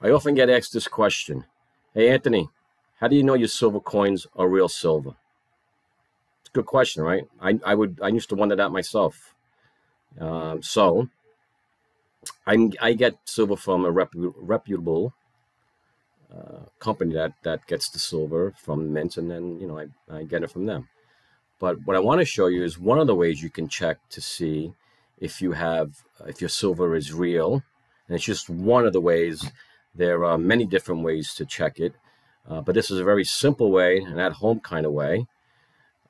I often get asked this question Hey, Anthony, how do you know your silver coins are real silver? It's a good question, right? I, I would I used to wonder that myself. Um, so I, I get silver from a repu- reputable uh, company that, that gets the silver from mint, and then you know I, I get it from them. But what I want to show you is one of the ways you can check to see if you have if your silver is real, and it's just one of the ways. There are many different ways to check it, uh, but this is a very simple way, an at-home kind of way.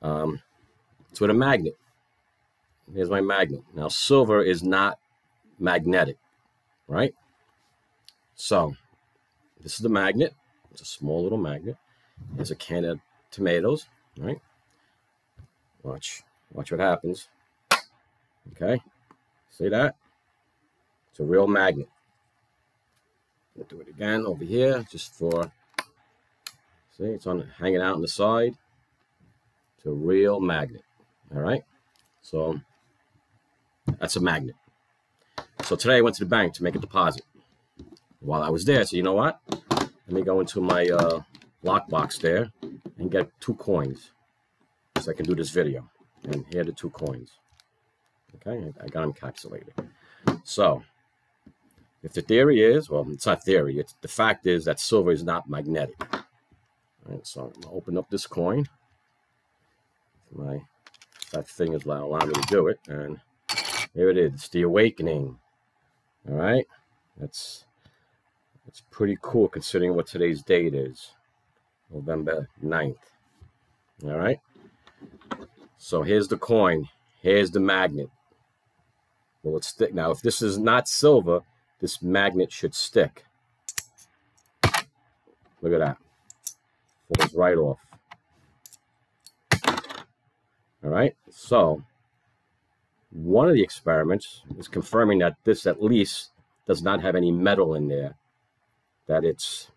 Um, it's with a magnet. Here's my magnet. Now, silver is not magnetic, right? So, this is the magnet. It's a small little magnet. Here's a can of tomatoes, right? Watch, watch what happens. Okay, see that? It's a real magnet. Do it again over here, just for, see, it's on hanging out on the side. It's a real magnet, all right? So, that's a magnet. So today I went to the bank to make a deposit. While I was there, so you know what? Let me go into my uh, lockbox there and get two coins so I can do this video. And here are the two coins. Okay, I got them calculated. So, if the theory is, well, it's not theory, it's the fact is that silver is not magnetic. All right, so I'm gonna open up this coin. My that thing is allowing me to do it, and here it is. It's the awakening. All right, that's that's pretty cool considering what today's date is, November 9th. All right. So here's the coin. Here's the magnet. Well, it stick? Now, if this is not silver, this magnet should stick. Look at that. Falls right off. All right. So one of the experiments is confirming that this at least does not have any metal in there. That it's,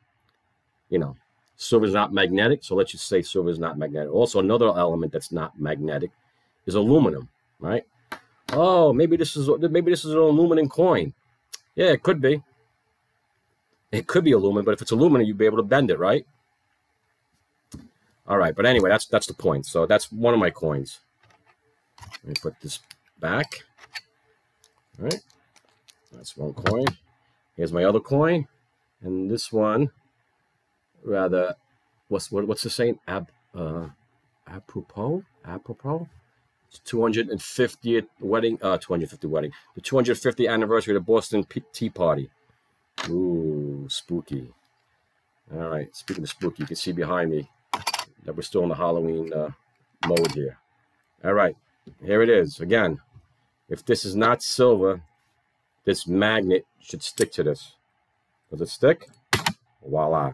you know, silver is not magnetic. So let's just say silver is not magnetic. Also, another element that's not magnetic is aluminum, right? Oh, maybe this is maybe this is an aluminum coin. Yeah, it could be. It could be aluminum, but if it's aluminum, you'd be able to bend it, right? All right, but anyway, that's that's the point. So that's one of my coins. Let me put this back. All right, that's one coin. Here's my other coin, and this one, rather, what's what, what's the saying? Ab, uh, apropos, apropos. 250th wedding, uh, 250th wedding, the 250th anniversary of the Boston Tea Party. Ooh, spooky. All right, speaking of spooky, you can see behind me that we're still in the Halloween uh, mode here. All right, here it is. Again, if this is not silver, this magnet should stick to this. Does it stick? Voila,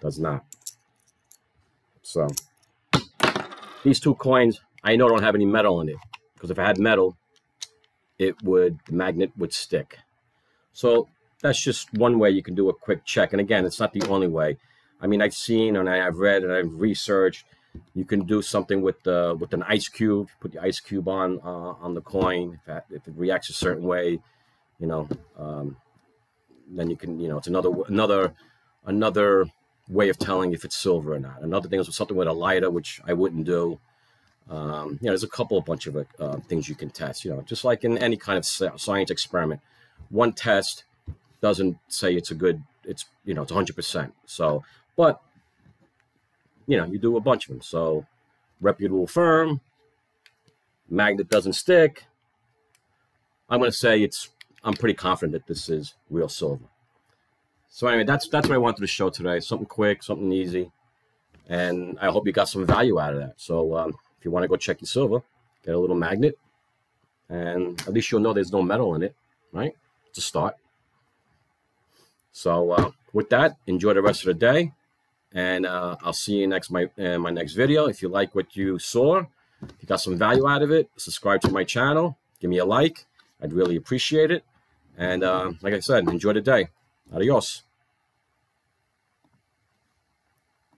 does not. So, these two coins I know I don't have any metal in it because if I had metal, it would the magnet would stick. So that's just one way you can do a quick check. And again, it's not the only way. I mean, I've seen and I've read and I've researched. You can do something with the with an ice cube. Put the ice cube on uh, on the coin. If, if, it reacts a certain way, you know, um, then you can you know it's another another another way of telling if it's silver or not. Another thing is something with a lighter, which I wouldn't do. Um, you know, there's a couple a bunch of uh, things you can test. You know, just like in any kind of science experiment, one test doesn't say it's a good. It's you know, it's 100 percent. So, but you know, you do a bunch of them. So, reputable firm, magnet doesn't stick. I'm going to say it's. I'm pretty confident that this is real silver. So anyway, that's that's what I wanted to show today. Something quick, something easy, and I hope you got some value out of that. So. Um, you want to go check your silver, get a little magnet, and at least you'll know there's no metal in it, right? To start. So uh, with that, enjoy the rest of the day, and uh, I'll see you next my my next video. If you like what you saw, if you got some value out of it, subscribe to my channel, give me a like. I'd really appreciate it. And uh, like I said, enjoy the day. Adios.